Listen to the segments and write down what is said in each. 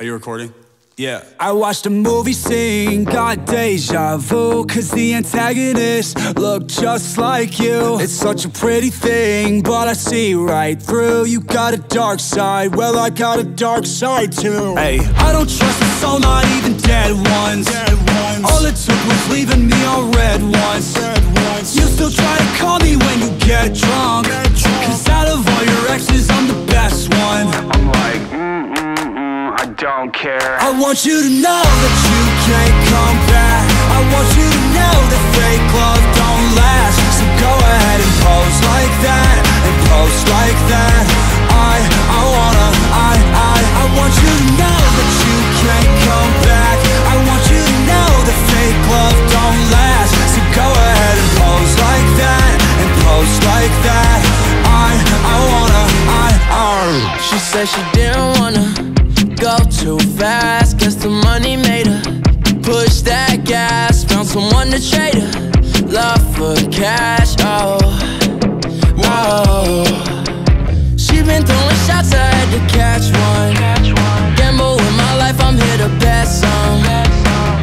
Are you recording? Yeah. I watched a movie scene, got deja vu Cause the antagonist looked just like you It's such a pretty thing, but I see right through You got a dark side, well I got a dark side too Hey, I don't trust a soul, not even dead ones, dead ones. All it took was leaving me on read once, read ones. You still try to call me when you get drunk. Want you to know that you can't come back. I want you to know that fake love don't last. So go ahead and pose like that And post like that. I, I wanna, I, I, I want you to know that you can't come back. I want you to know that fake love don't last. So go ahead and pose like that And post like that. I, I wanna, I, I She said she didn't wanna go too fast Guess the money made her. Push that gas Found someone to trade her. Love for cash, oh, oh She been throwing shots, I had to catch one. Gamble with my life, I'm here to bet some.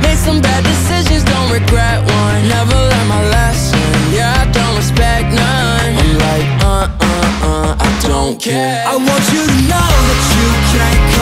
Made some bad decisions, don't regret one. Never learned my lesson, yeah, I don't respect none. I'm like, uh, uh, uh, I don't care. I want you to know that you can't